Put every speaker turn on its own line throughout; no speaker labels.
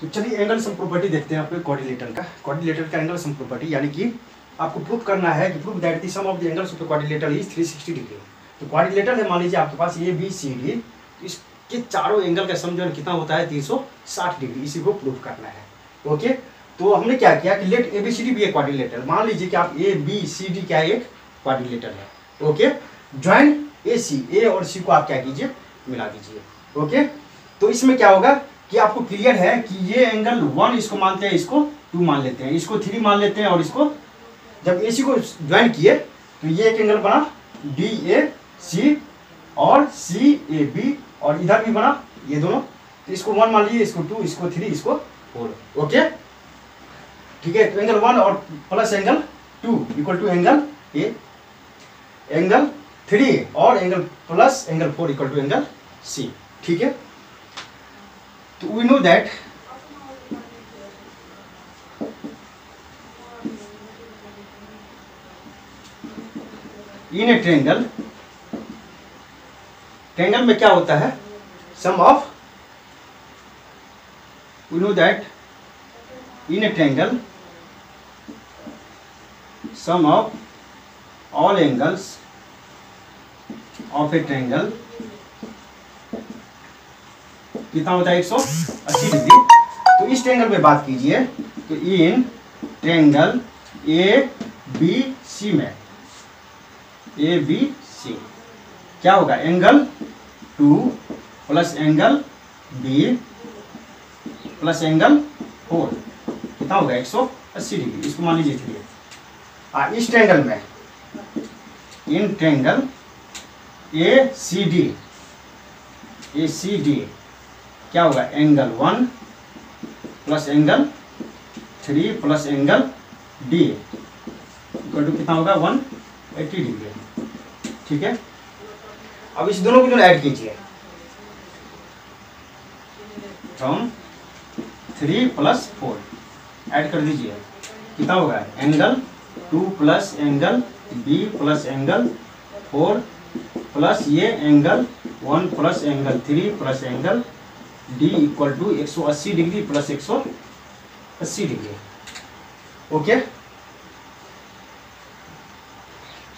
तो चलिए angle sum property देखते हैं आपके कोऑर्डिनेटर का। कोऑर्डिनेटर का एंगल सम प्रॉपर्टी यानी कि आपको प्रूफ करना है कि proof that the sum of the angles of the coordinator is 360 degree तो कोऑर्डिनेटर है, मान लीजिए आपके पास ए बी सी डी इसके चारों एंगल का सम जो है कितना होता है? 360 डिग्री इसी को प्रूफ करना है। ओके तो हमने क्या किया कि let A B C D भी एक क्वाड्रिलेटर मान लीजिए कि आप ए बी सी डी क्या एक क्वाड्रिलेटर है। Okay join A C A और सी को आप क्या कीजिए? मिला दीजिए। ओके तो इसमें क्या होगा? कि आपको क्लियर है कि ये एंगल वन इसको मानते हैं, इसको टू मान लेते हैं, इसको थ्री मान लेते हैं और इसको जब ए सी को ज्वाइन किए तो ये एक एंगल बना डी ए सी और सी ए बी और इधर भी बना ये दोनों। तो इसको वन मान लीजिए, इसको टू इसको थ्री इसको फोर ओके ठीक है तो एंगल वन और plus angle two equal to angle A angle three और angle plus angle four equal to angle C ठीक है? तो we know that in a triangle triangle में क्या होता है? Sum of we know that in a triangle sum of all angles of a triangle कितना होता है 180 डिग्री? तो इस ट्रेंगल में बात कीजिए तो in triangle A B C में ए बी सी क्या होगा? Angle two plus angle B plus angle four कितना होगा? 180 डिग्री। इसको मान लीजिए, चलिए। आ इस ट्रायंगल में, in triangle A C D A C D क्या होगा? Angle one plus angle three plus angle D equal to कितना होगा? वन एट्टी डिग्री ठीक है? अब इस दोनों को जो ऐड कीजिए। थ्री प्लस फोर ऐड कर दीजिए। कितना होगा? Angle two plus angle B plus angle four plus ये angle one plus angle three plus angle D equal to 180 degree plus 180 degree okay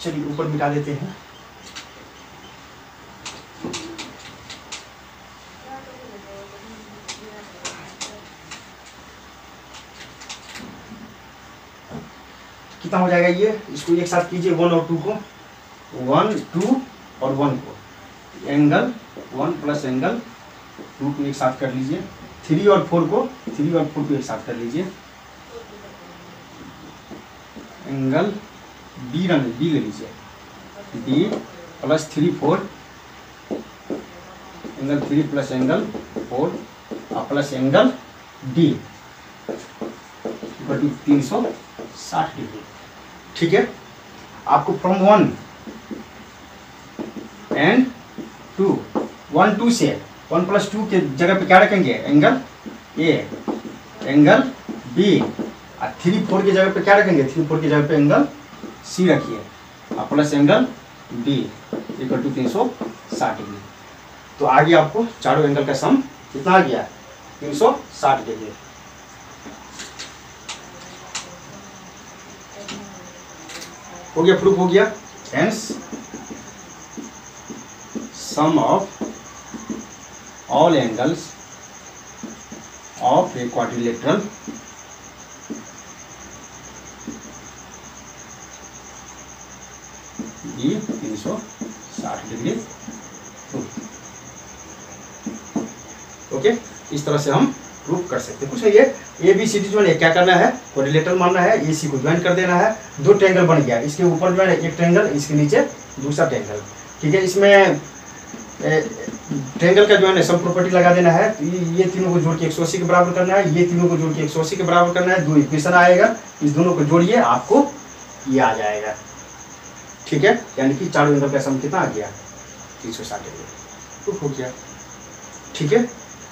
चलिए ऊपर मिटा देते हैं। कितना हो जाएगा ये? इसको एक साथ कीजिए वन और टू को। वन टू और वन को। Angle one plus angle two को एक साथ कर लीजिए। थ्री और फोर को थ्री और फोर को एक साथ कर लीजिए। एंगल बी रन बी ले लीजिए। B plus three four angle three plus angle four और प्लस एंगल डी तीन सौ साठ डिग्री। ठीक है? आपको from one and two one two से वन प्लस टू के जगह पे क्या रखेंगे? एंगल? ए। Angle B. और थ्री फोर की जगह पे क्या रखेंगे? थ्री फोर की जगह पे एंगल सी रखिए। और plus angle B equal to तीन सौ साठ डिग्री तो आ गया आपको चारों एंगल का सम कितना आ गया? तीन सौ साठ डिग्री हो गया प्रूफ हो गया। Hence sum of all angles of a quadrilateral ये तीन सौ साठ डिग्री ओके? इस तरह से हम प्रूफ कर सकते हैं। कुछ ये ए बी सी डी जो है क्या करना है? कोरिलेटर मानना है। ए सी को ज्वाइन कर देना है। दो ट्रेंगल बन गया। इसके ऊपर जो है एक ट्रेंगल इसके नीचे दूसरा ट्रेंगल ठीक है? इसमें ट्रेंगल का जो है ना सब प्रॉपर्टी लगा देना है तो ये, तीनों को जोड़ के 180 के बराबर करना है ये तीनों को जोड़ के 180 के बराबर करना है दो इक्वेशन आएगा इस दोनों को जोड़िए आपको ये आ जाएगा। ठीक है? यानी कि चारों एंगल का सम कितना आ गया? तीन सौ साठ डिग्री हो गया। ठीक है?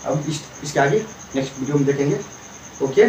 अब इस इसके आगे नेक्स्ट वीडियो में देखेंगे। ओके